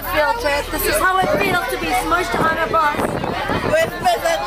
the field trip. This is how it feels to be smushed on a bus. With Mrs.